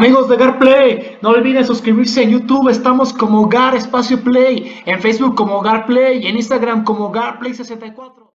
Amigos de Gar Play, no olviden suscribirse en YouTube, estamos como Gar Espacio Play, en Facebook como Gar Play en Instagram como Gar Play 64.